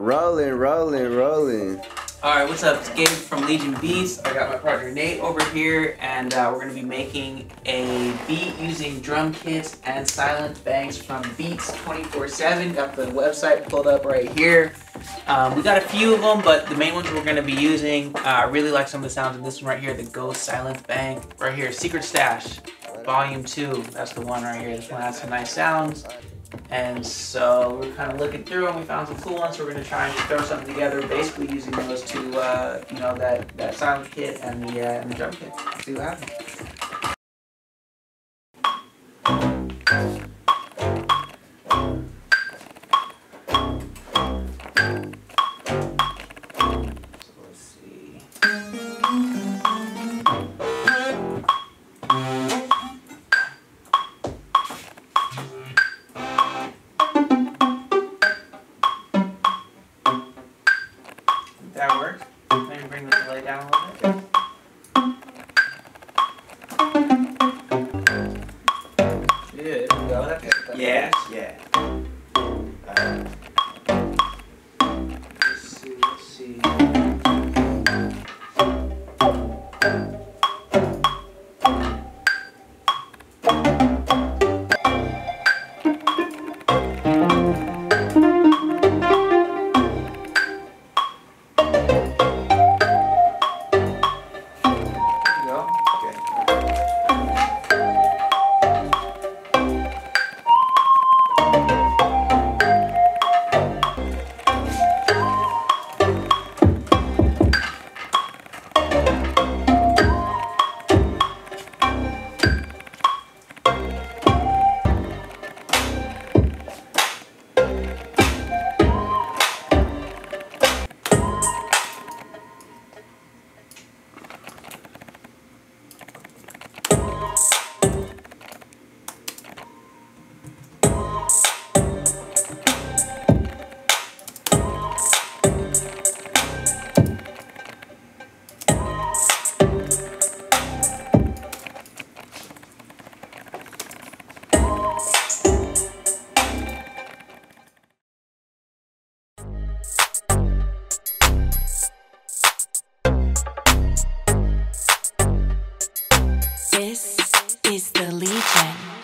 Rolling, rolling, rolling. Alright, what's up? It's Gabe from Legion Beats. I got my partner Nate over here, and uh, we're to be making a beat using drum kits and sound banks from Beats 24-7. Got the website pulled up right here. Um, we got a few of them, but the main ones we're to be using, uh, I really like some of the sounds of this one right here, the Ghost Sound Bank. Right here, Secret Stash, Volume 2. That's the one right here. This one has some nice sounds. And so we're kind of looking through and we found some cool ones. So we're going to try and throw something together, basically using those two, uh, you know, that, that silent kit and the, uh, and the drum kit. See what happens. That works. I'm going to bring the delay down a little bit. Yeah, there we go. Yeah. the Legion.